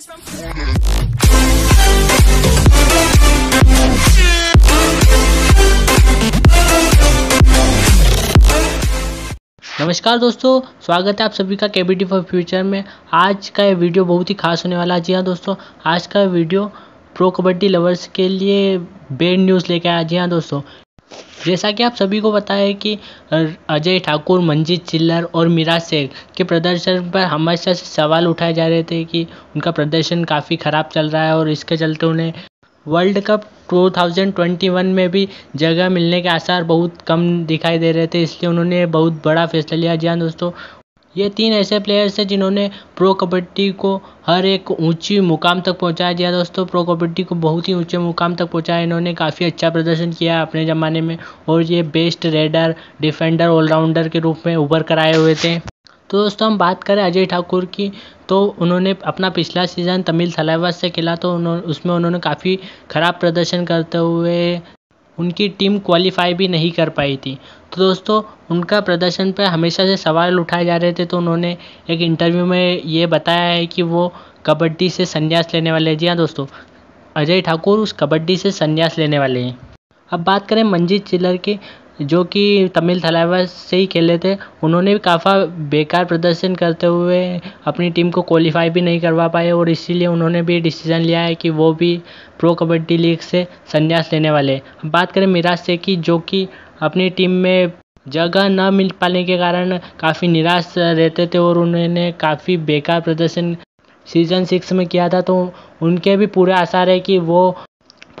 नमस्कार दोस्तों, स्वागत है आप सभी का के बी टी फॉर फ्यूचर में। आज का ये वीडियो बहुत ही खास होने वाला है। जी हाँ दोस्तों, आज का वीडियो प्रो कबड्डी लवर्स के लिए बेड न्यूज़ लेके आया। जी हाँ दोस्तों। जैसा कि आप सभी को पता है कि अजय ठाकुर, मंजीत चिल्लर और मिराज शेख के प्रदर्शन पर हमेशा से सवाल उठाए जा रहे थे कि उनका प्रदर्शन काफ़ी ख़राब चल रहा है और इसके चलते उन्हें वर्ल्ड कप 2021 में भी जगह मिलने के आसार बहुत कम दिखाई दे रहे थे, इसलिए उन्होंने बहुत बड़ा फैसला लिया। जी हाँ दोस्तों ये तीन ऐसे प्लेयर्स हैं जिन्होंने प्रो कबड्डी को हर एक ऊँची मुकाम तक पहुँचाया जी। हाँ दोस्तों प्रो कबड्डी को बहुत ही ऊँचे मुकाम तक पहुँचाया। इन्होंने काफ़ी अच्छा प्रदर्शन किया अपने ज़माने में और ये बेस्ट रेडर डिफेंडर ऑलराउंडर के रूप में उभर कर आए हुए थे। तो दोस्तों, हम बात करें अजय ठाकुर की। तो उन्होंने अपना पिछला सीज़न तमिल थलाइवास से खेला तो उन्होंने उसमें उन्होंने काफ़ी ख़राब प्रदर्शन करते हुए उनकी टीम क्वालिफाई भी नहीं कर पाई थी। तो दोस्तों, उनका प्रदर्शन पर हमेशा से सवाल उठाए जा रहे थे तो उन्होंने एक इंटरव्यू में ये बताया है कि वो कबड्डी से संन्यास लेने वाले जी हाँ दोस्तों, अजय ठाकुर उस कबड्डी से संन्यास लेने वाले हैं। अब बात करें मंजीत चिल्लर की जो कि तमिल थलाइवास से ही खेले थे, उन्होंने भी काफ़ी बेकार प्रदर्शन करते हुए अपनी टीम को क्वालिफाई भी नहीं करवा पाए और इसीलिए उन्होंने भी डिसीज़न लिया है कि वो भी प्रो कबड्डी लीग से संन्यास लेने वाले हैं। बात करें मिराज शेख की, जो कि अपनी टीम में जगह न मिल पाने के कारण काफ़ी निराश रहते थे और उन्होंने काफ़ी बेकार प्रदर्शन सीज़न सिक्स में किया था तो उनके भी पूरे आसार है कि वो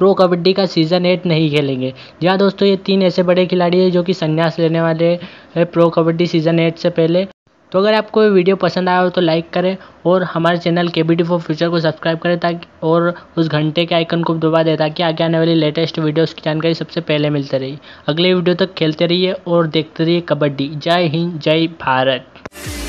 प्रो कबड्डी का सीज़न एट नहीं खेलेंगे। जी हाँ दोस्तों, ये तीन ऐसे बड़े खिलाड़ी हैं जो कि संन्यास लेने वाले हैं प्रो कबड्डी सीज़न एट से पहले। तो अगर आपको ये वीडियो पसंद आया हो तो लाइक करें और हमारे चैनल के बी टी फॉर फ्यूचर को सब्सक्राइब करें ताकि और उस घंटे के आइकन को दबा दें ताकि आगे आने वाली लेटेस्ट वीडियोस की जानकारी सबसे पहले मिलती रही। अगले वीडियो तक खेलते रहिए और देखते रहिए कबड्डी। जय हिंद, जय भारत।